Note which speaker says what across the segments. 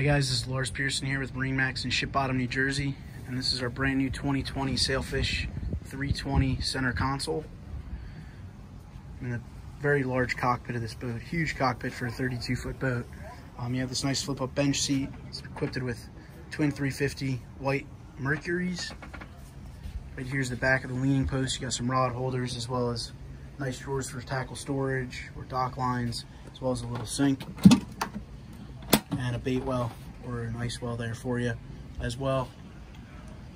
Speaker 1: Hi guys, this is Lars Pearson here with MarineMax in Ship Bottom, New Jersey, and this is our brand new 2020 Sailfish 320 center console. In the very large cockpit of this boat, huge cockpit for a 32 foot boat. Um, you have this nice flip up bench seat. It's equipped with twin 350 white Mercuries. Right here's the back of the leaning post. You got some rod holders as well as nice drawers for tackle storage or dock lines, as well as a little sink and a bait well or an ice well there for you as well.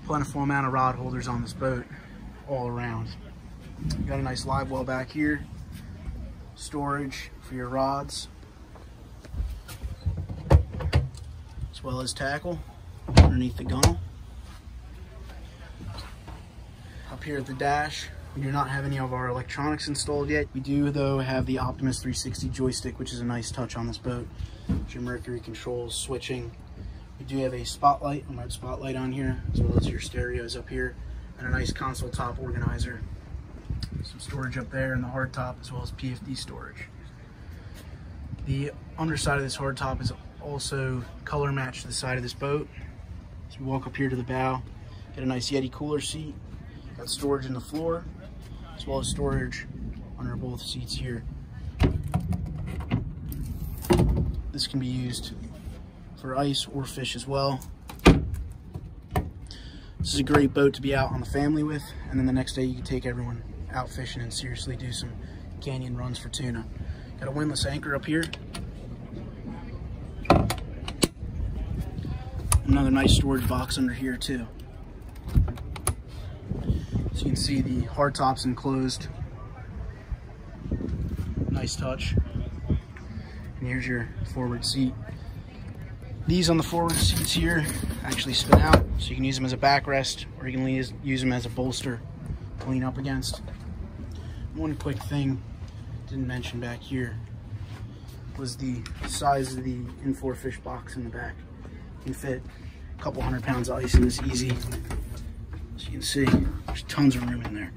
Speaker 1: Plentiful amount of rod holders on this boat all around. Got a nice live well back here, storage for your rods, as well as tackle underneath the gunnel. Up here at the dash, we do not have any of our electronics installed yet. We do, though, have the Optimus 360 joystick, which is a nice touch on this boat. Your Mercury controls, switching. We do have a spotlight, remote spotlight on here, as well as your stereos up here, and a nice console top organizer. Some storage up there in the hard top, as well as PFD storage. The underside of this hard top is also color matched to the side of this boat. So we walk up here to the bow, get a nice Yeti cooler seat, got storage in the floor, as well as storage under both seats here. This can be used for ice or fish as well. This is a great boat to be out on the family with, and then the next day you can take everyone out fishing and seriously do some canyon runs for tuna. Got a windlass anchor up here. Another nice storage box under here too. So you can see the hard top's enclosed. Nice touch. And here's your forward seat. These on the forward seats here actually spin out, so you can use them as a backrest, or you can use them as a bolster to lean up against. One quick thing didn't mention back here was the size of the in-floor fish box in the back. You can fit a couple hundred pounds of ice in this easy. Can see, there's tons of room in there.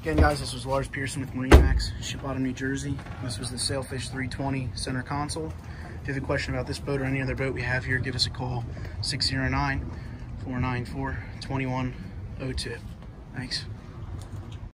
Speaker 1: Again, guys, this was Lars Pearson with MarineMax, Ship Bottom, New Jersey. This was the Sailfish 320 center console. If you have a question about this boat or any other boat we have here, give us a call, 609-494-2102. Thanks.